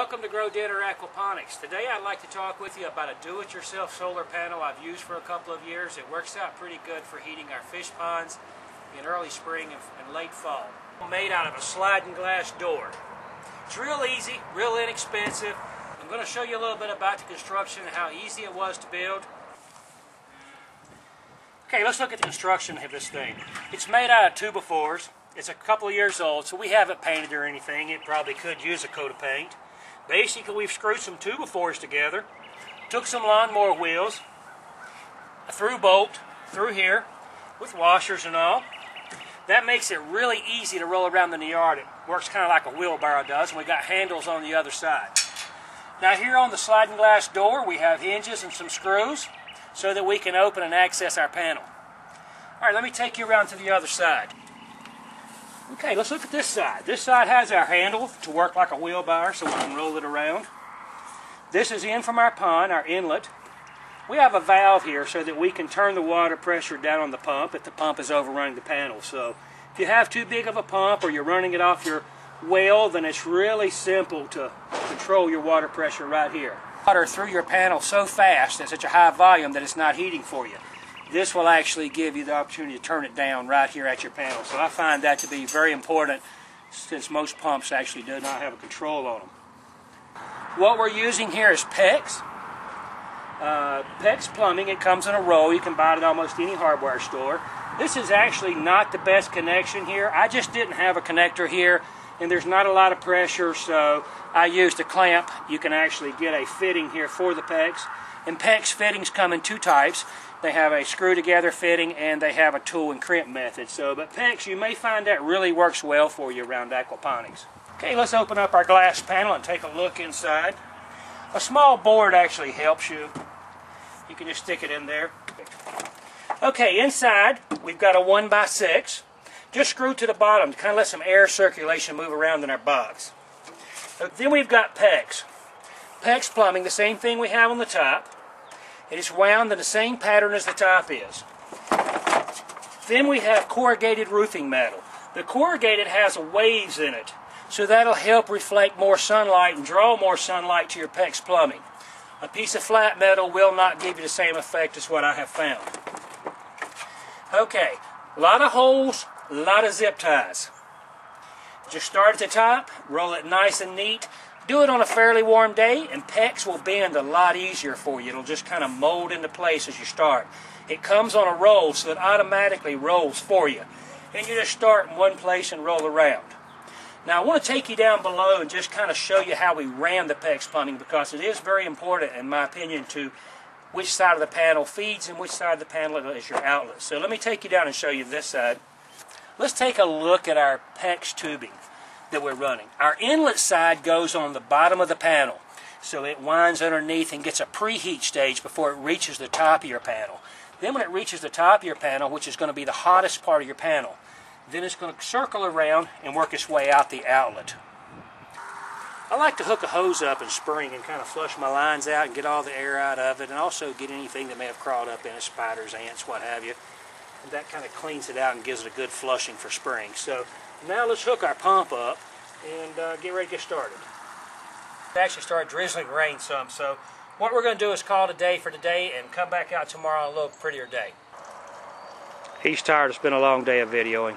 Welcome to Grow Dinner Aquaponics. Today I'd like to talk with you about a do-it-yourself solar panel I've used for a couple of years. It works out pretty good for heating our fish ponds in early spring and late fall. Made out of a sliding glass door. It's real easy, real inexpensive. I'm going to show you a little bit about the construction and how easy it was to build. Okay, let's look at the construction of this thing. It's made out of 2x4s. It's a couple of years old, so we haven't painted or anything. It probably could use a coat of paint. Basically, we've screwed some 2x4s together, took some lawnmower wheels, a through bolt through here with washers and all. That makes it really easy to roll around in the yard. It works kind of like a wheelbarrow does, and we got handles on the other side. Now here on the sliding glass door, we have hinges and some screws so that we can open and access our panel. All right, let me take you around to the other side. Okay, let's look at this side. This side has our handle to work like a wheelbarrow so we can roll it around. This is in from our pond, our inlet. We have a valve here so that we can turn the water pressure down on the pump if the pump is overrunning the panel. So if you have too big of a pump or you're running it off your well, then it's really simple to control your water pressure right here. Water through your panel so fast at such a high volume that it's not heating for you this will actually give you the opportunity to turn it down right here at your panel. So I find that to be very important since most pumps actually do not have a control on them. What we're using here is PEX. Uh, PEX plumbing, it comes in a roll. You can buy it at almost any hardware store. This is actually not the best connection here. I just didn't have a connector here and there's not a lot of pressure so I used a clamp. You can actually get a fitting here for the PEX. And PEX fittings come in two types. They have a screw together fitting and they have a tool and crimp method. So, but PEX, you may find that really works well for you around aquaponics. Okay, let's open up our glass panel and take a look inside. A small board actually helps you. You can just stick it in there. Okay, inside we've got a 1 by 6 Just screw to the bottom to kind of let some air circulation move around in our box. Then we've got PEX. PEX plumbing, the same thing we have on the top. It is wound in the same pattern as the top is. Then we have corrugated roofing metal. The corrugated has waves in it, so that'll help reflect more sunlight and draw more sunlight to your PEX plumbing. A piece of flat metal will not give you the same effect as what I have found. Okay, a lot of holes, a lot of zip ties. Just start at the top, roll it nice and neat, do it on a fairly warm day, and PEX will bend a lot easier for you. It'll just kind of mold into place as you start. It comes on a roll, so it automatically rolls for you. And you just start in one place and roll around. Now I want to take you down below and just kind of show you how we ran the PEX plumbing because it is very important, in my opinion, to which side of the panel feeds and which side of the panel is your outlet. So let me take you down and show you this side. Let's take a look at our PEX tubing that we're running. Our inlet side goes on the bottom of the panel. So it winds underneath and gets a preheat stage before it reaches the top of your panel. Then when it reaches the top of your panel, which is going to be the hottest part of your panel, then it's going to circle around and work its way out the outlet. I like to hook a hose up in spring and kind of flush my lines out and get all the air out of it and also get anything that may have crawled up in it, spiders, ants, what have you. And that kind of cleans it out and gives it a good flushing for spring. So now let's hook our pump up and uh, get ready to get started. It actually started drizzling rain some, so what we're going to do is call it a day for today and come back out tomorrow on a little prettier day. He's tired. It's been a long day of videoing.